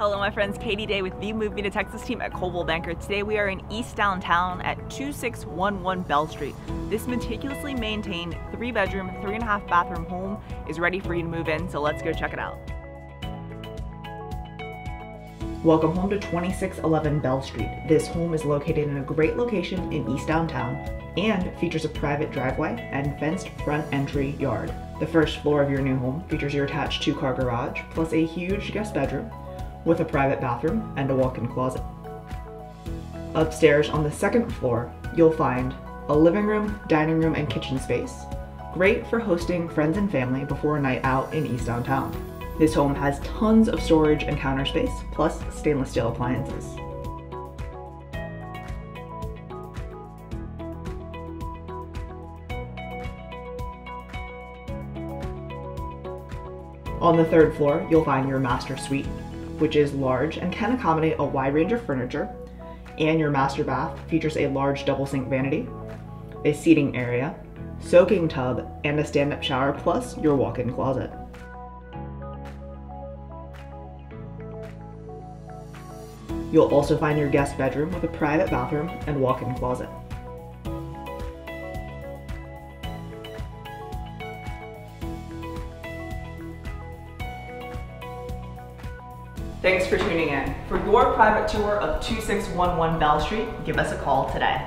Hello my friends, Katie Day with the Move Me to Texas team at Coldwell Banker. Today we are in East Downtown at 2611 Bell Street. This meticulously maintained three bedroom, three and a half bathroom home is ready for you to move in, so let's go check it out. Welcome home to 2611 Bell Street. This home is located in a great location in East Downtown and features a private driveway and fenced front entry yard. The first floor of your new home features your attached two car garage plus a huge guest bedroom with a private bathroom and a walk-in closet. Upstairs on the second floor, you'll find a living room, dining room, and kitchen space. Great for hosting friends and family before a night out in East Downtown. This home has tons of storage and counter space, plus stainless steel appliances. On the third floor, you'll find your master suite, which is large and can accommodate a wide range of furniture, and your master bath features a large double sink vanity, a seating area, soaking tub, and a stand-up shower plus your walk-in closet. You'll also find your guest bedroom with a private bathroom and walk-in closet. Thanks for tuning in. For your private tour of 2611 Bell Street, give us a call today.